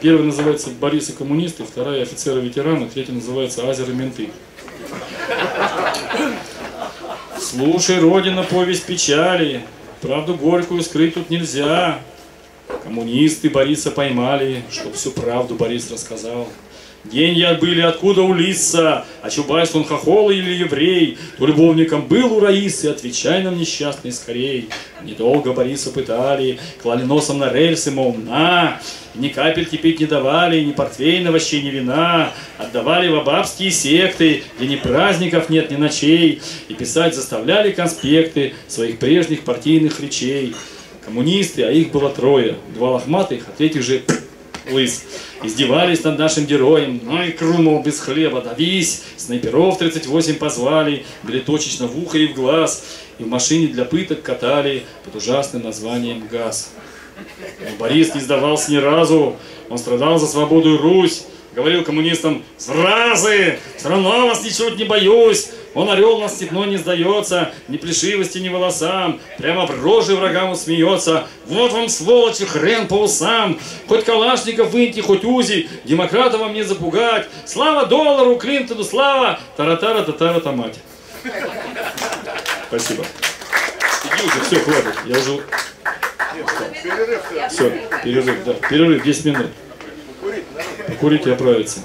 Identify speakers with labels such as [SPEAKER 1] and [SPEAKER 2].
[SPEAKER 1] Первая называется «Борис и коммунисты», вторая «Офицеры-ветераны», третья называется «Азеры менты». Слушай, Родина, повесть печали, правду горькую скрыть тут нельзя. Коммунисты Бориса поймали, чтоб всю правду Борис рассказал. Деньги были откуда у Лиса, а Чубайс он хохол или еврей, то любовником был у Раисы, отвечай нам несчастный скорей. Недолго Бориса пытали, клали носом на рельсы, мол, на, ни капельки пить не давали, ни портвейна вообще, ни вина, отдавали в бабские секты, где ни праздников нет, ни ночей, и писать заставляли конспекты своих прежних партийных речей. Коммунисты, а их было трое, два лохматых, а третий же лыс. Издевались над нашим героем, ну и крумал без хлеба, давись. Снайперов 38 позвали, били точечно в ухо и в глаз. И в машине для пыток катали под ужасным названием «ГАЗ». Но Борис не сдавался ни разу, он страдал за свободу и Русь. Говорил коммунистам, «Сразы! Все равно вас ничуть не боюсь! Он орел нас степной не сдается, ни плешивости, ни волосам, прямо в рожи врагам смеется. Вот вам, сволочи, хрен по усам, хоть Калашников выньте, хоть Узи, демократа вам не запугать. Слава доллару, Клинтону, слава, таратара татара та мать. Спасибо. Иди уже, все, хватит, я уже... Все, перерыв, да, перерыв, 10 минут. Покурить и оправиться.